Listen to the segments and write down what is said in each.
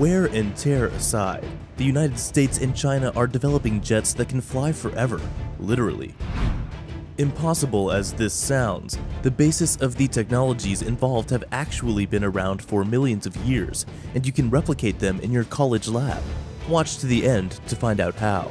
Wear and tear aside, the United States and China are developing jets that can fly forever, literally. Impossible as this sounds, the basis of the technologies involved have actually been around for millions of years, and you can replicate them in your college lab. Watch to the end to find out how.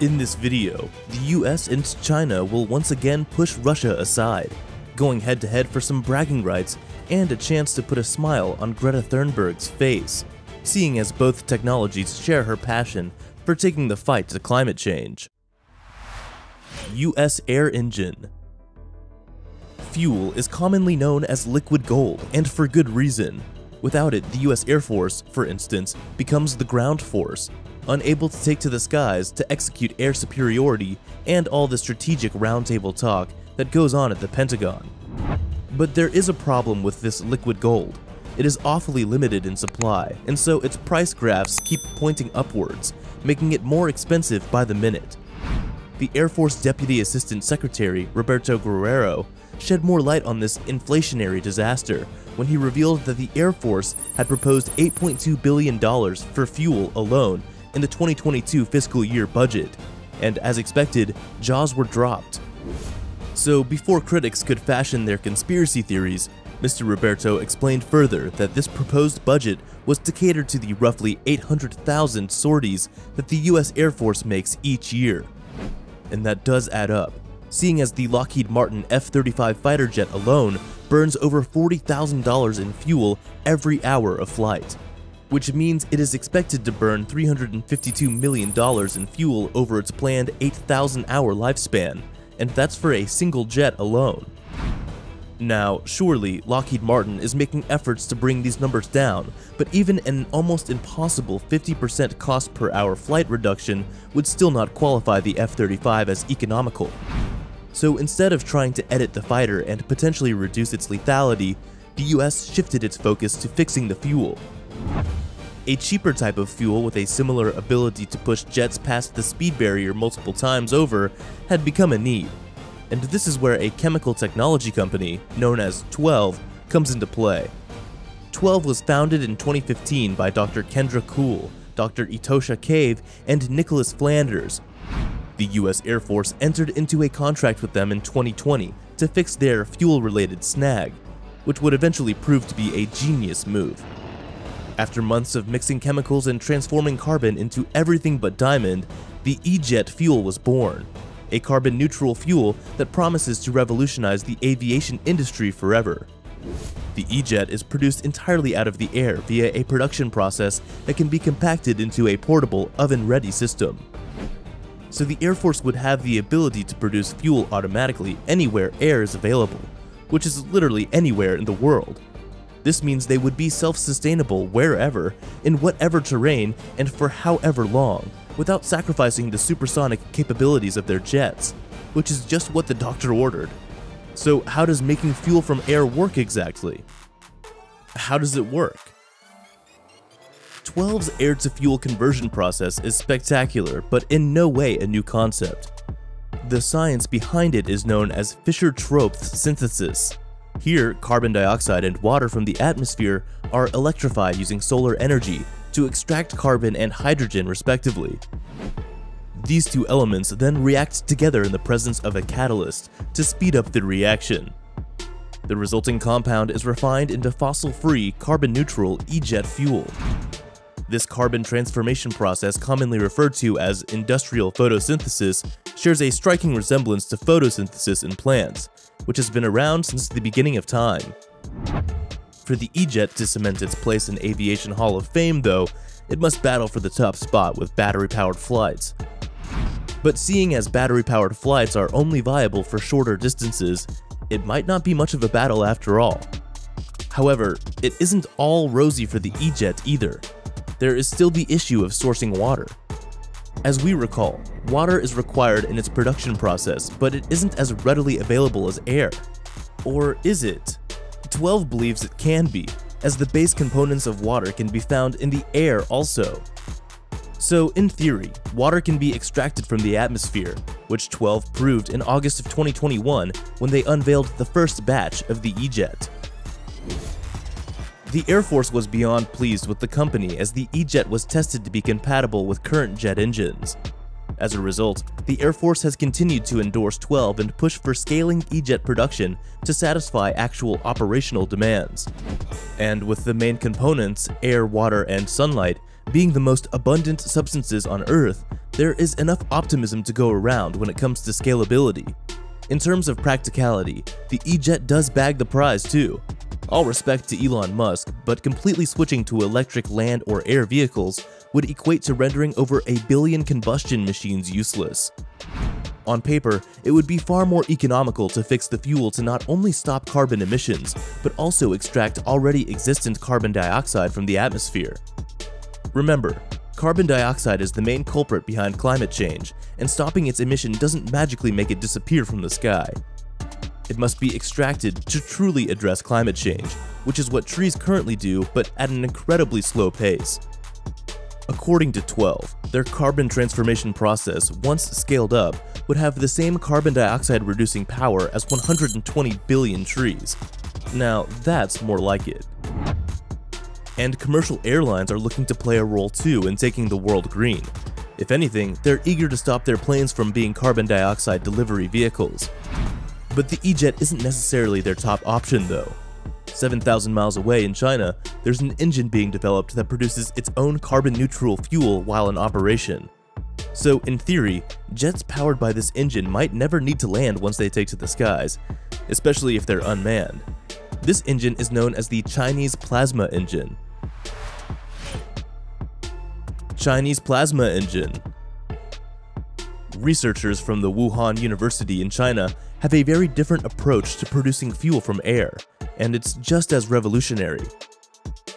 In this video, the US and China will once again push Russia aside, going head to head for some bragging rights and a chance to put a smile on Greta Thunberg's face, seeing as both technologies share her passion for taking the fight to climate change. US Air Engine Fuel is commonly known as liquid gold, and for good reason. Without it, the US Air Force, for instance, becomes the ground force, unable to take to the skies to execute air superiority and all the strategic roundtable talk that goes on at the Pentagon. But there is a problem with this liquid gold. It is awfully limited in supply, and so its price graphs keep pointing upwards, making it more expensive by the minute. The Air Force Deputy Assistant Secretary, Roberto Guerrero, shed more light on this inflationary disaster when he revealed that the Air Force had proposed $8.2 billion for fuel alone in the 2022 fiscal year budget, and as expected, jaws were dropped. So before critics could fashion their conspiracy theories, Mr. Roberto explained further that this proposed budget was to cater to the roughly 800,000 sorties that the US Air Force makes each year. And that does add up, seeing as the Lockheed Martin F-35 fighter jet alone burns over $40,000 in fuel every hour of flight, which means it is expected to burn $352 million in fuel over its planned 8,000 hour lifespan, and that's for a single jet alone. Now, surely Lockheed Martin is making efforts to bring these numbers down, but even an almost impossible 50% cost per hour flight reduction would still not qualify the F-35 as economical. So instead of trying to edit the fighter and potentially reduce its lethality, the US shifted its focus to fixing the fuel. A cheaper type of fuel with a similar ability to push jets past the speed barrier multiple times over had become a need, and this is where a chemical technology company, known as Twelve, comes into play. Twelve was founded in 2015 by Dr. Kendra Kuhl, Dr. Etosha Cave, and Nicholas Flanders. The US Air Force entered into a contract with them in 2020 to fix their fuel-related snag, which would eventually prove to be a genius move. After months of mixing chemicals and transforming carbon into everything but diamond, the E-Jet fuel was born, a carbon neutral fuel that promises to revolutionize the aviation industry forever. The E-Jet is produced entirely out of the air via a production process that can be compacted into a portable, oven-ready system. So the Air Force would have the ability to produce fuel automatically anywhere air is available, which is literally anywhere in the world. This means they would be self-sustainable wherever, in whatever terrain, and for however long, without sacrificing the supersonic capabilities of their jets, which is just what the doctor ordered. So how does making fuel from air work exactly? How does it work? Twelve's air-to-fuel conversion process is spectacular, but in no way a new concept. The science behind it is known as Fischer-Tropsch synthesis. Here, carbon dioxide and water from the atmosphere are electrified using solar energy to extract carbon and hydrogen respectively. These two elements then react together in the presence of a catalyst to speed up the reaction. The resulting compound is refined into fossil-free, carbon-neutral E-jet fuel. This carbon transformation process, commonly referred to as industrial photosynthesis, shares a striking resemblance to photosynthesis in plants, which has been around since the beginning of time. For the E-Jet to cement its place in Aviation Hall of Fame, though, it must battle for the top spot with battery-powered flights. But seeing as battery-powered flights are only viable for shorter distances, it might not be much of a battle after all. However, it isn't all rosy for the E-Jet either. There is still the issue of sourcing water. As we recall, water is required in its production process, but it isn't as readily available as air. Or is it? Twelve believes it can be, as the base components of water can be found in the air also. So in theory, water can be extracted from the atmosphere, which Twelve proved in August of 2021 when they unveiled the first batch of the E-Jet. The Air Force was beyond pleased with the company as the E-Jet was tested to be compatible with current jet engines. As a result, the Air Force has continued to endorse Twelve and push for scaling E-Jet production to satisfy actual operational demands. And with the main components, air, water, and sunlight, being the most abundant substances on Earth, there is enough optimism to go around when it comes to scalability. In terms of practicality, the E-Jet does bag the prize too. All respect to Elon Musk, but completely switching to electric land or air vehicles would equate to rendering over a billion combustion machines useless. On paper, it would be far more economical to fix the fuel to not only stop carbon emissions, but also extract already existent carbon dioxide from the atmosphere. Remember, carbon dioxide is the main culprit behind climate change, and stopping its emission doesn't magically make it disappear from the sky. It must be extracted to truly address climate change, which is what trees currently do, but at an incredibly slow pace. According to Twelve, their carbon transformation process, once scaled up, would have the same carbon dioxide reducing power as 120 billion trees. Now, that's more like it. And commercial airlines are looking to play a role too in taking the world green. If anything, they're eager to stop their planes from being carbon dioxide delivery vehicles. But the E-Jet isn't necessarily their top option though. 7,000 miles away in China, there's an engine being developed that produces its own carbon neutral fuel while in operation. So, in theory, jets powered by this engine might never need to land once they take to the skies, especially if they're unmanned. This engine is known as the Chinese Plasma Engine. Chinese Plasma Engine Researchers from the Wuhan University in China have a very different approach to producing fuel from air, and it's just as revolutionary.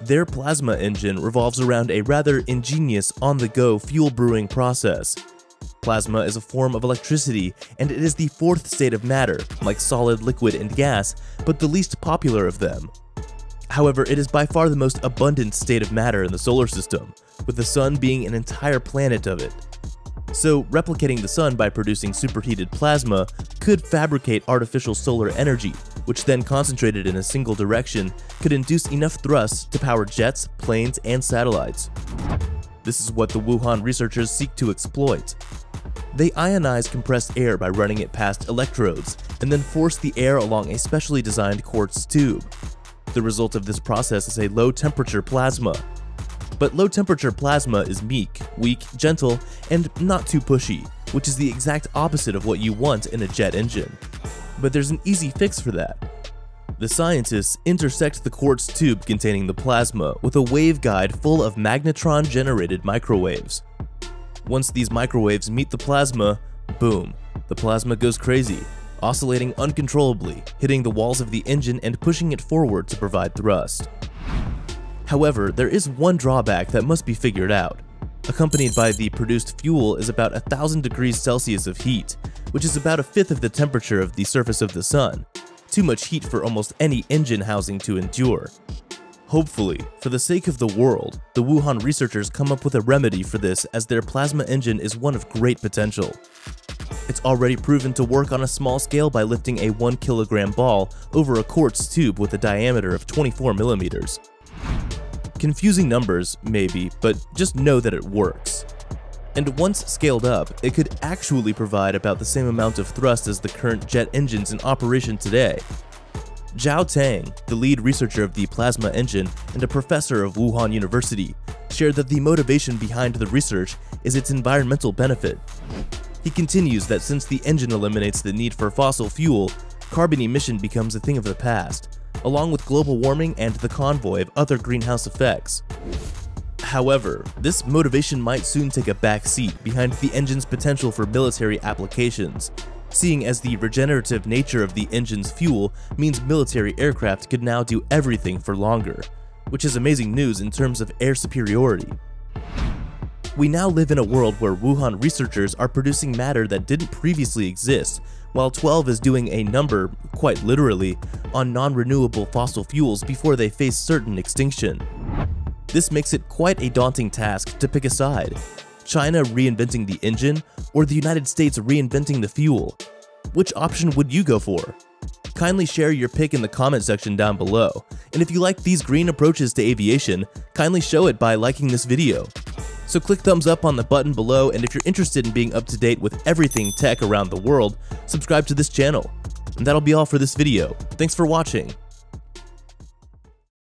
Their plasma engine revolves around a rather ingenious on-the-go fuel brewing process. Plasma is a form of electricity, and it is the fourth state of matter, like solid, liquid, and gas, but the least popular of them. However, it is by far the most abundant state of matter in the solar system, with the sun being an entire planet of it. So, replicating the sun by producing superheated plasma could fabricate artificial solar energy, which then concentrated in a single direction could induce enough thrust to power jets, planes, and satellites. This is what the Wuhan researchers seek to exploit. They ionize compressed air by running it past electrodes, and then force the air along a specially designed quartz tube. The result of this process is a low temperature plasma, but low temperature plasma is meek, weak, gentle, and not too pushy, which is the exact opposite of what you want in a jet engine. But there's an easy fix for that. The scientists intersect the quartz tube containing the plasma with a waveguide full of magnetron-generated microwaves. Once these microwaves meet the plasma, boom, the plasma goes crazy, oscillating uncontrollably, hitting the walls of the engine and pushing it forward to provide thrust. However, there is one drawback that must be figured out. Accompanied by the produced fuel is about 1000 degrees Celsius of heat, which is about a fifth of the temperature of the surface of the sun. Too much heat for almost any engine housing to endure. Hopefully, for the sake of the world, the Wuhan researchers come up with a remedy for this as their plasma engine is one of great potential. It's already proven to work on a small scale by lifting a 1 kilogram ball over a quartz tube with a diameter of 24 millimeters. Confusing numbers, maybe, but just know that it works. And once scaled up, it could actually provide about the same amount of thrust as the current jet engines in operation today. Jau Tang, the lead researcher of the plasma engine and a professor of Wuhan University, shared that the motivation behind the research is its environmental benefit. He continues that since the engine eliminates the need for fossil fuel, carbon emission becomes a thing of the past, along with global warming and the convoy of other greenhouse effects. However, this motivation might soon take a back seat behind the engine's potential for military applications, seeing as the regenerative nature of the engine's fuel means military aircraft could now do everything for longer, which is amazing news in terms of air superiority. We now live in a world where Wuhan researchers are producing matter that didn't previously exist while Twelve is doing a number, quite literally, on non-renewable fossil fuels before they face certain extinction. This makes it quite a daunting task to pick a side. China reinventing the engine, or the United States reinventing the fuel? Which option would you go for? kindly share your pick in the comment section down below. And if you like these green approaches to aviation, kindly show it by liking this video. So click thumbs up on the button below, and if you're interested in being up to date with everything tech around the world, subscribe to this channel. And that'll be all for this video. Thanks for watching.